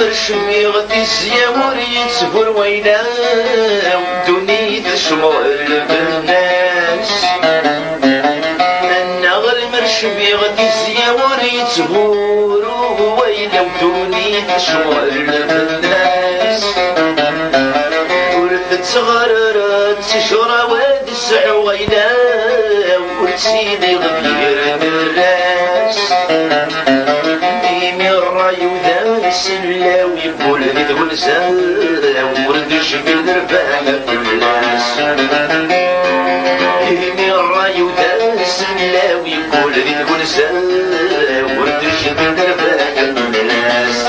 مرشمي غدي الزياور يتسهر وينا ودوني تشمل بالناس أنا غير مرشمي غدي الزياور يتسهر وينا ودوني تشمل بالناس ورثت صغررت شجرة واد السعوينة ورسيدي غير الراس ويقول لي ذو لسان وردش بالرفاعة الناس ميمي الراي وذا السلا ويقول لي ذو لسان وردش بالرفاعة الناس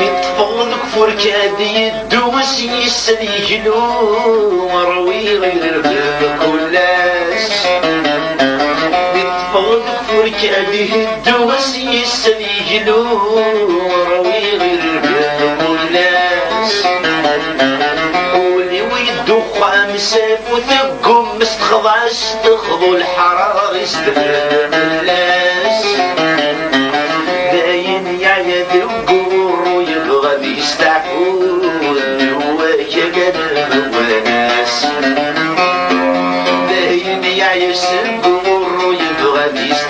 يطفغلك فركادي الدوس يسريجلو مروي غير الباب فركادي الدوس يسريجلو مروي غير الباب كلاس ولي ويدو خمسة وثقهم مستخضعش تخضو الحرارة يستفاد الناس. باين يا يد القبور ويبغى بيستعفون ويا قدر وناس باين يا يس القبور ويبغى بيستعفون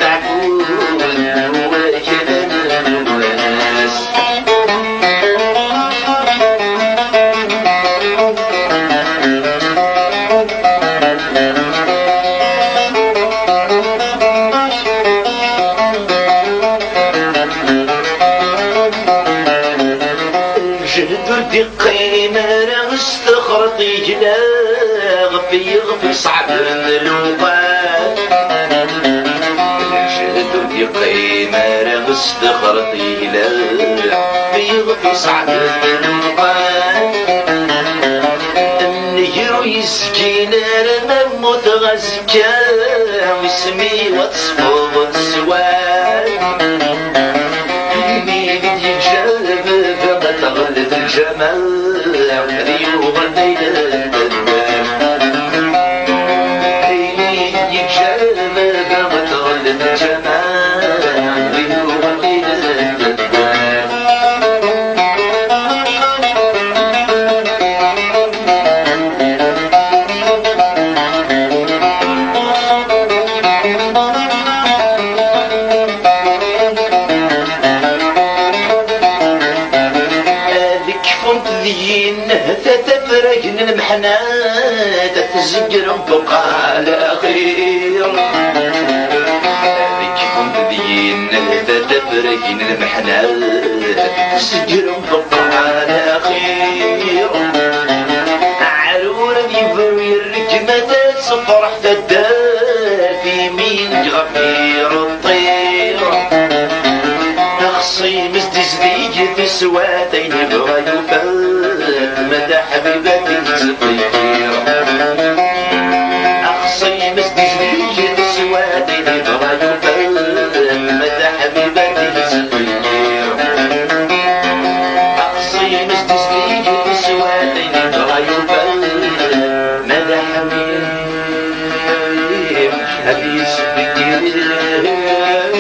الجهد ردي قيمة راه استخرط يجلاغ في غفي صعب اللوطان الجهد ردي قيمة راه استخرط يجلاغ في غفي صعب اللوطان النهر يسكين أنا موت غزكا واسمي وتصفض السواد ريو تفرق المحنة تتزقر بقى على خير. هذيك فنت ذي النهتة تفرق المحنة تتزقر بقى على خير. عرور يبوي الركمة تصفرح تدار في مين غفير الطير. نخصي مزدزديج في سواتين حبيبتي تزقي At least beginning.